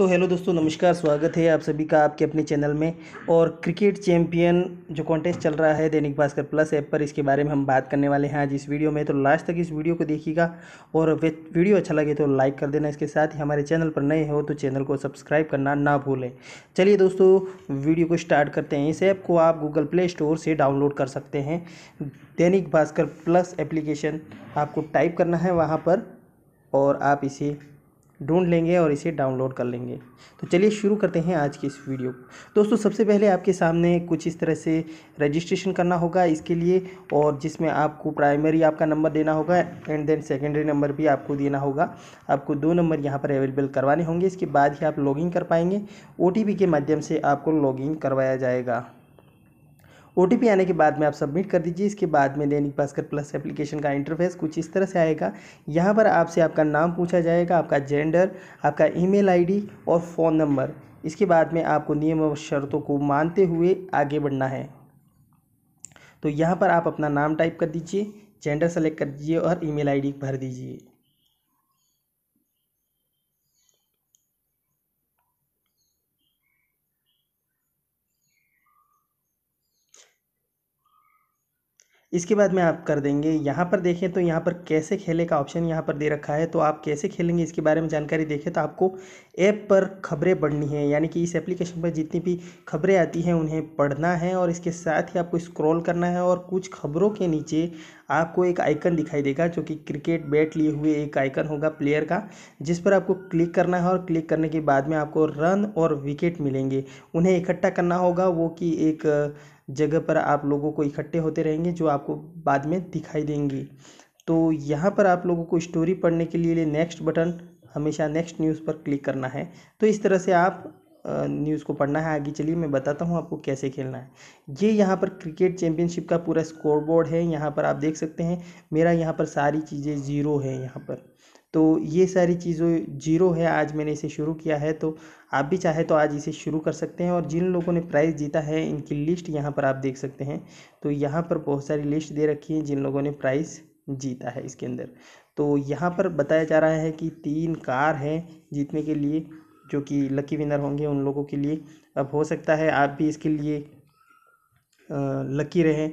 तो हेलो दोस्तों, नमस्कार, स्वागत है आप सभी का आपके अपने चैनल में। और क्रिकेट चैंपियन जो कॉन्टेस्ट चल रहा है दैनिक भास्कर प्लस ऐप पर, इसके बारे में हम बात करने वाले हैं आज इस वीडियो में। तो लास्ट तक इस वीडियो को देखिएगा और वीडियो अच्छा लगे तो लाइक कर देना इसके साथ। ही हमारे चैनल पर नए हो तो चैनल को सब्सक्राइब करना ना भूलें। चलिए दोस्तों, वीडियो को स्टार्ट करते हैं। इस ऐप को आप गूगल प्ले स्टोर से डाउनलोड कर सकते हैं। दैनिक भास्कर प्लस एप्लीकेशन आपको टाइप करना है वहाँ पर और आप इसे ढूंढ लेंगे और इसे डाउनलोड कर लेंगे। तो चलिए शुरू करते हैं आज की इस वीडियो। को दोस्तों, सबसे पहले आपके सामने कुछ इस तरह से रजिस्ट्रेशन करना होगा इसके लिए और जिसमें आपको प्राइमरी आपका नंबर देना होगा एंड देन सेकेंडरी नंबर भी आपको देना होगा। आपको दो नंबर यहाँ पर अवेलेबल करवाने होंगे। इसके बाद ही आप लॉगिन कर पाएँगे। ओटीपी के माध्यम से आपको लॉगिन करवाया जाएगा। ओटीपी आने के बाद में आप सबमिट कर दीजिए। इसके बाद में दैनिक भास्कर प्लस एप्लीकेशन का इंटरफेस कुछ इस तरह से आएगा। यहाँ पर आपसे आपका नाम पूछा जाएगा, आपका जेंडर आपका ईमेल आईडी और फ़ोन नंबर इसके बाद में आपको नियम और शर्तों को मानते हुए आगे बढ़ना है। तो यहाँ पर आप अपना नाम टाइप कर दीजिए जेंडर सेलेक्ट कर दीजिए और ईमेल आईडी भर दीजिए। इसके बाद में आप कर देंगे, यहाँ पर देखें तो यहाँ पर कैसे खेले का ऑप्शन यहाँ पर दे रखा है। तो आप कैसे खेलेंगे इसके बारे में जानकारी देखें तो आपको ऐप पर खबरें पढ़नी है। यानी कि इस एप्लीकेशन पर जितनी भी खबरें आती हैं उन्हें पढ़ना है और इसके साथ ही आपको स्क्रॉल करना है और कुछ खबरों के नीचे आपको एक आइकन दिखाई देगा जो कि क्रिकेट बैट लिए हुए एक आइकन होगा प्लेयर का, जिस पर आपको क्लिक करना है और क्लिक करने के बाद में आपको रन और विकेट मिलेंगे। उन्हें इकट्ठा करना होगा, वो कि एक जगह पर आप लोगों को इकट्ठे होते रहेंगे, जो आपको बाद में दिखाई देंगी। तो यहाँ पर आप लोगों को स्टोरी पढ़ने के लिए नेक्स्ट बटन हमेशा नेक्स्ट न्यूज़ पर क्लिक करना है। तो इस तरह से आप न्यूज़ को पढ़ना है। आगे चलिए, मैं बताता हूँ आपको कैसे खेलना है। ये यहाँ पर क्रिकेट चैम्पियनशिप का पूरा स्कोर बोर्ड है। यहाँ पर आप देख सकते हैं, मेरा यहाँ पर सारी चीज़ें ज़ीरो है यहाँ पर। तो ये सारी चीज़ें ज़ीरो है, आज मैंने इसे शुरू किया है तो आप भी चाहे तो आज इसे शुरू कर सकते हैं और जिन लोगों ने प्राइज़ जीता है, इनकी लिस्ट यहाँ पर आप देख सकते हैं। तो यहाँ पर बहुत सारी लिस्ट दे रखी है जिन लोगों ने प्राइज़ जीता है इसके अंदर। तो यहाँ पर बताया जा रहा है कि तीन कार हैं जीतने के लिए, जो कि लकी विनर होंगे उन लोगों के लिए। अब हो सकता है आप भी इसके लिए लकी रहें।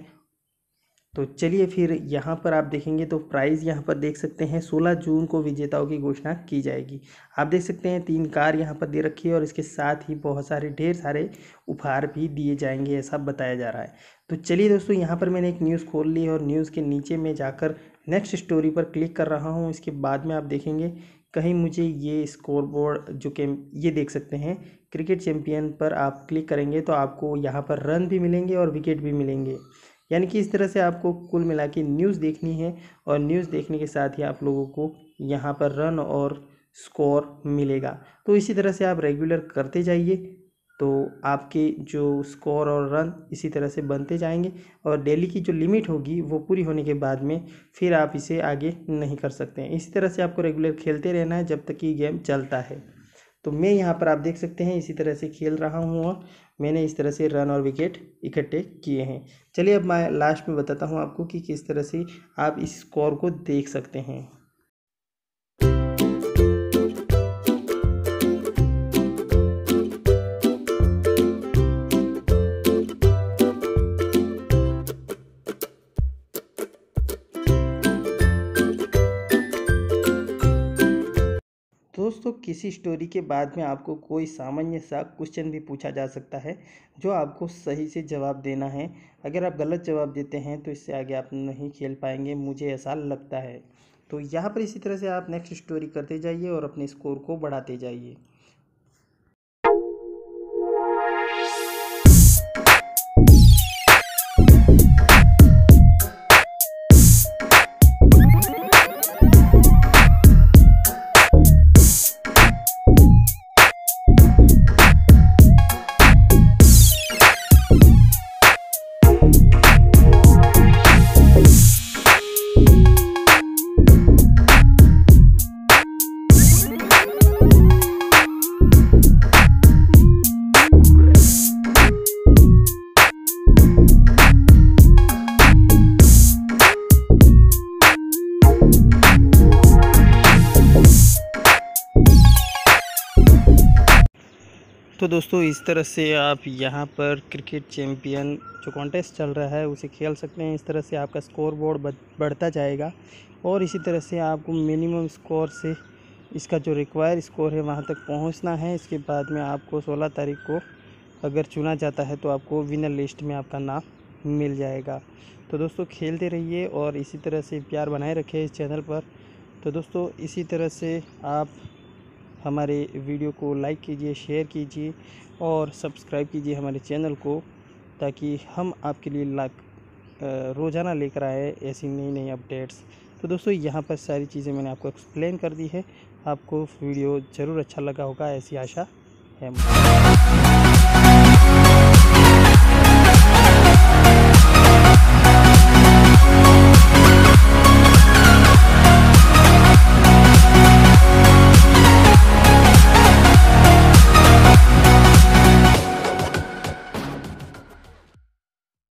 तो चलिए फिर यहाँ पर आप देखेंगे तो प्राइज़ यहाँ पर देख सकते हैं। 16 जून को विजेताओं की घोषणा की जाएगी। आप देख सकते हैं तीन कार यहाँ पर दे रखी है और इसके साथ ही बहुत सारे, ढेर सारे उपहार भी दिए जाएँगे ऐसा बताया जा रहा है। तो चलिए दोस्तों, यहाँ पर मैंने एक न्यूज़ खोल ली और न्यूज़ के नीचे में जाकर नेक्स्ट स्टोरी पर क्लिक कर रहा हूँ। इसके बाद में आप देखेंगे कहीं मुझे ये स्कोरबोर्ड जो कि ये देख सकते हैं क्रिकेट चैम्पियन पर आप क्लिक करेंगे तो आपको यहाँ पर रन भी मिलेंगे और विकेट भी मिलेंगे। यानी कि इस तरह से आपको कुल मिला के न्यूज़ देखनी है और न्यूज़ देखने के साथ ही आप लोगों को यहाँ पर रन और स्कोर मिलेगा। तो इसी तरह से आप रेगुलर करते जाइए तो आपके जो स्कोर और रन इसी तरह से बनते जाएँगे और डेली की जो लिमिट होगी वो पूरी होने के बाद में फिर आप इसे आगे नहीं कर सकते। हैं इसी तरह से आपको रेगुलर खेलते रहना है जब तक कि गेम चलता है। तो मैं यहाँ पर आप देख सकते हैं, इसी तरह से खेल रहा हूँ और मैंने इस तरह से रन और विकेट इकट्ठे किए हैं। चलिए अब मैं लास्ट में बताता हूँ आपको कि किस तरह से आप इस स्कोर को देख सकते हैं। किसी स्टोरी के बाद में आपको कोई सामान्य सा क्वेश्चन भी पूछा जा सकता है, जो आपको सही से जवाब देना है। अगर आप गलत जवाब देते हैं तो इससे आगे आप नहीं खेल पाएँगे, मुझे ऐसा लगता है। तो यहाँ पर इसी तरह से आप नेक्स्ट स्टोरी करते जाइए और अपने स्कोर को बढ़ाते जाइए। तो दोस्तों, इस तरह से आप यहाँ पर क्रिकेट चैम्पियन जो कॉन्टेस्ट चल रहा है, उसे खेल सकते हैं। इस तरह से आपका स्कोर बोर्ड बढ़ता जाएगा और इसी तरह से आपको मिनिमम स्कोर से इसका जो रिक्वायर स्कोर है, वहाँ तक पहुँचना है। इसके बाद में आपको 16 तारीख को अगर चुना जाता है तो आपको विनर लिस्ट में आपका नाम मिल जाएगा। तो दोस्तों, खेलते रहिए और इसी तरह से प्यार बनाए रखें इस चैनल पर। तो दोस्तों, इसी तरह से आप हमारे वीडियो को लाइक कीजिए, शेयर कीजिए और सब्सक्राइब कीजिए हमारे चैनल को ताकि हम आपके लिए लाख रोज़ाना लेकर आए ऐसी नई नई अपडेट्स। तो दोस्तों, यहाँ पर सारी चीज़ें मैंने आपको एक्सप्लेन कर दी है। आपको वीडियो ज़रूर अच्छा लगा होगा, ऐसी आशा है